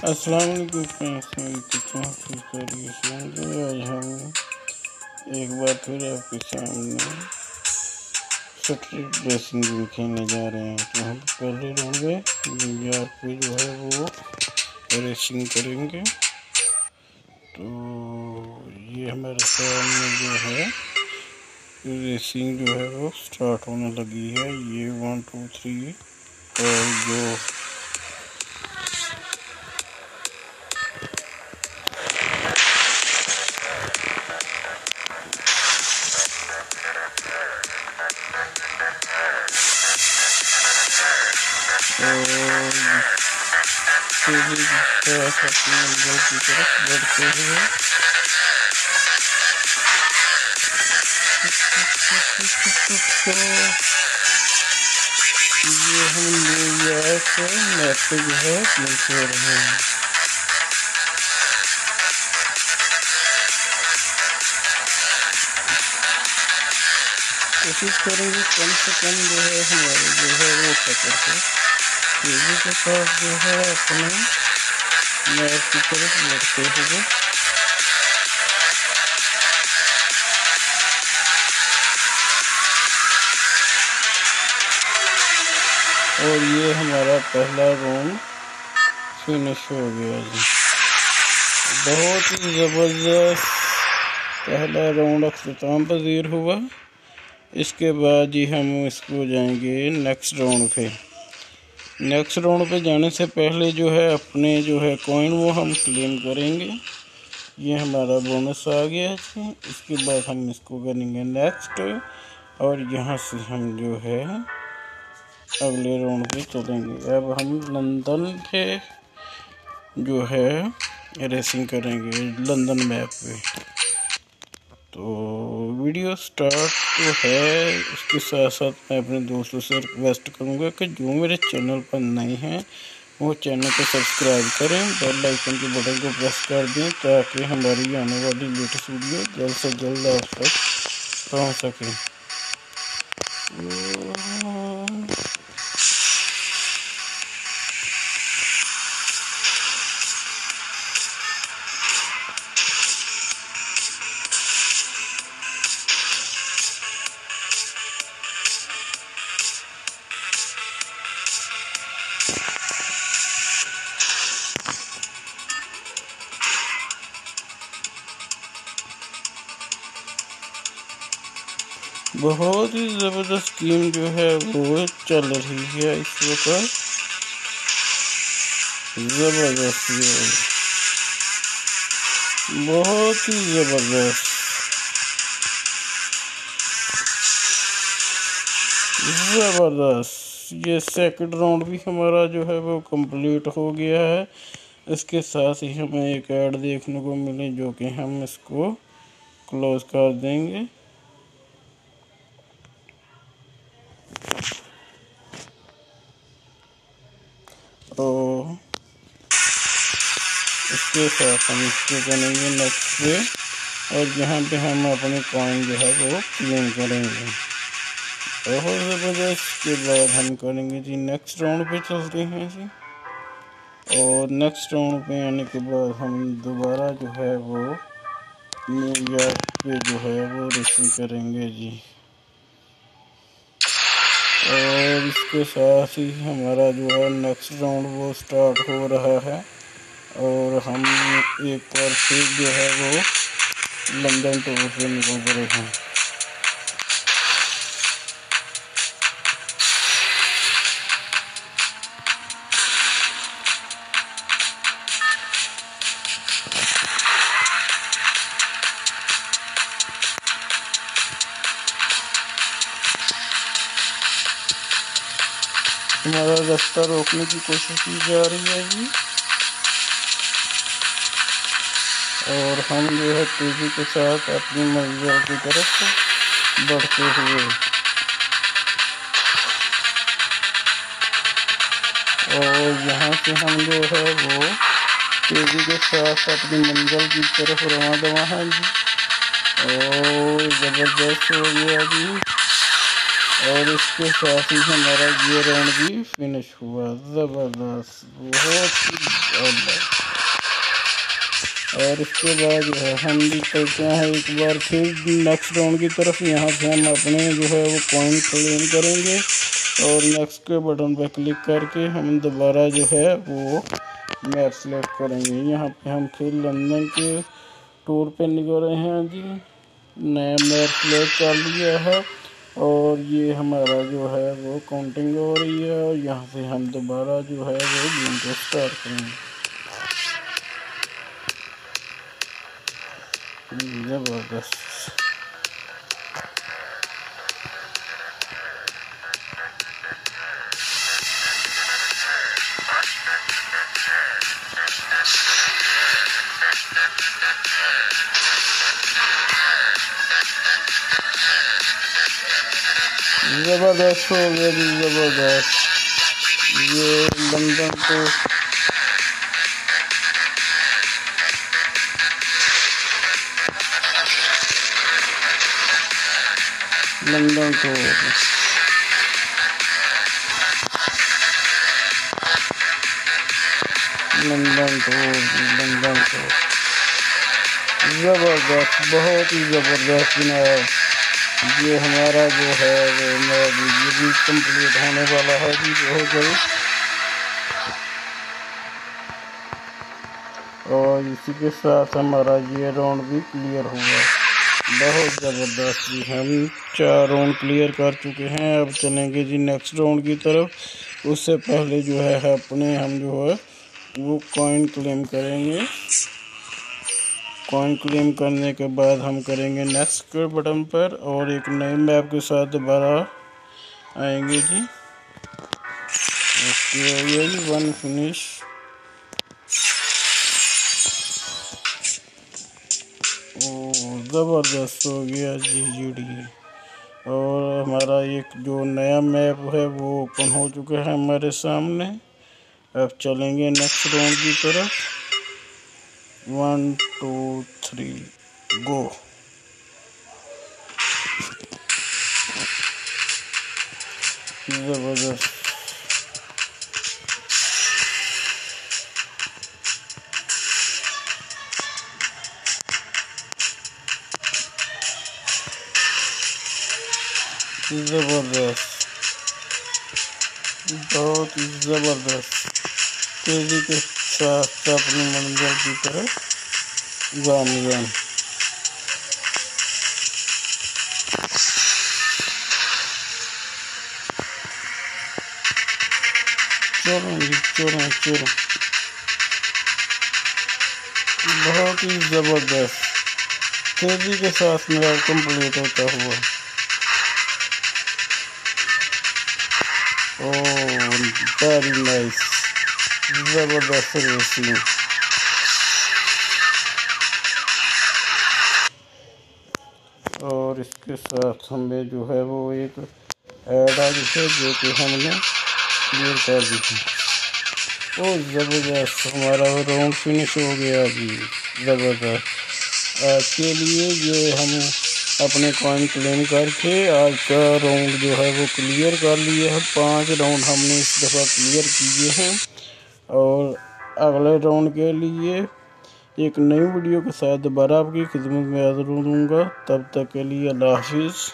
अस्सलाम वालेकुम आज हम एक बार फिर आपके सामने स्ट्रीट ड्रेसिंग गेम खेलने जा रहे हैं। तो हम पहले में यार पे जो है वो रेसिंग करेंगे। तो ये हमारे सामने जो है रेसिंग जो है वो स्टार्ट होने लगी है। ये वन टू थ्री और जो मंजिल की तरफ़ बढ़ते हुए ये हम न्यूयॉर्क मैप पे जो है रहे हैं। कोशिश करेंगे कम से कम जो है हमारे जो है वो पकड़ के तेज़ी के साथ जो है अपने और ये हमारा पहला राउंड फिनिश हो गया जी। बहुत ही ज़बरदस्त पहला राउंड अख्ताम पजीर हुआ। इसके बाद ही हम इसको जाएँगे नेक्स्ट राउंड पे। नेक्स्ट राउंड पे जाने से पहले जो है, अपने जो है कॉइन वो हम क्लेम करेंगे। ये हमारा बोनस आ गया है इसके बाद हम इसको करेंगे नेक्स्ट और यहाँ से हम जो है, अगले राउंड पे चलेंगे। अब हम लंदन पे जो है रेसिंग करेंगे। लंदन मैप पे। तो वीडियो स्टार्ट तो है। उसके साथ साथ मैं अपने दोस्तों से रिक्वेस्ट करूँगा कि जो मेरे चैनल पर नए हैं, वो चैनल को सब्सक्राइब करें बेल आइकन के बटन को प्रेस कर दें, ताकि हमारी आने वाली लेटेस्ट वीडियो जल्द से जल्द आप तक पहुँच सकें। बहुत ही ज़बरदस्त स्कीम जो है वो चल रही है इस वक्त ज़बरदस्त बहुत ही ज़बरदस्त। ज़बरदस्त। ये सेकंड राउंड भी हमारा जो है वो कंप्लीट हो गया है। इसके साथ ही हमें एक ऐड देखने को मिले जो कि हम इसको क्लोज कर देंगे। इसके साथ हम इसको करेंगे नेक्स्ट पे और यहाँ पे हम अपने कॉइन जो है वो क्लेम करेंगे। बहुत ज़बरदस्त। के बाद हम करेंगे जी नेक्स्ट राउंड पे चलते हैं जी। और नेक्स्ट राउंड पे आने के बाद हम दोबारा जो है वो न्यूयॉर्क पे जो है वो रेसिंग करेंगे जी। और इसके साथ ही हमारा जो है नेक्स्ट राउंड वो स्टार्ट हो रहा है। और हम एक बार फिर जो है वो लंदन टूर से निकल रहे हैं। हमारा रास्ता रोकने की कोशिश की जा रही है जी। और हम जो है तेज़ी के साथ अपनी मंजिल की तरफ़ बढ़ते हुए। और यहाँ से हम जो है वो तेज़ी के साथ अपनी मंजिल की तरफ़ रवा दवा हैं जी और ज़बरदस्त हो गया जी। और इसके साथ ही हमारा ये राउंड भी फिनिश हुआ। ज़बरदस्त। बहुत ही और इसके बाद जो है हम भी चलते हैं एक बार फिर नेक्स्ट राउंड की तरफ़। यहाँ से हम अपने जो है वो पॉइंट क्लेम करेंगे और नेक्स्ट के बटन पर क्लिक करके हम दोबारा जो है वो मैप सेलेक्ट करेंगे। यहाँ पे हम फिर लंदन के टूर पे निकल रहे हैं जी। नया मैप सेलेक्ट कर लिया है और ये हमारा जो है वो काउंटिंग हो रही है और यहाँ से हम दोबारा जो है वो गेम को स्टार्ट करेंगे। ज़बरदस्त ज़बरदस्त हो गया ज़बरदस्त ये लंदन को लंदन को लंदन को लंदन को ज़बरदस्त, बहुत ही ज़बरदस्त जनाब ये हमारा जो है, वो ये भी कंप्लीट होने वाला है जी बहुत जल्द और इसी के साथ हमारा ये राउंड भी क्लियर हुआ। बहुत ज़बरदस्त जी। हम चार राउंड क्लियर कर चुके हैं। अब चलेंगे जी नेक्स्ट राउंड की तरफ़। उससे पहले जो है अपने हम जो है, वो कॉइन क्लेम करेंगे। कॉइन क्लेम करने के बाद हम करेंगे नेक्स्ट के बटन पर और एक नए मैप के साथ दोबारा आएँगे जी। ओके यही वन फिनिश ज़बरदस्त हो गया जी जी डी और हमारा एक जो नया मैप है, वो ओपन हो चुका है हमारे सामने। अब चलेंगे नेक्स्ट राउंड की तरफ़। वन टू थ्री गो ज़बरदस्त। ज़बरदस्त। बहुत ही ज़बरदस्त। तेज़ी के साथ अपनी मंजिल की तरफ़ गामयान चलो जी, चलो चलो। बहुत ही ज़बरदस्त। तेज़ी के साथ मेरा कंप्लीट होता हुआ। Oh, very nice. ज़बरदस्त रेसिंग और इसके साथ हमें जो है वो एक ऐड आ है जो कि हमने क्लियर कर दी थी ओ ज़बरदस्त हमारा राउंड फिनिश हो गया जी ज़बरदस्त आज के लिए ये हम अपने कॉइन क्लेम करके आज का राउंड जो है वो क्लियर कर लिए है। पाँच राउंड हमने इस दफ़ा क्लियर किए हैं। और अगले राउंड के लिए एक नई वीडियो के साथ दोबारा आपकी खिदमत में हाजिर दूँगा तब तक के लिए अल्लाह हाफिज़।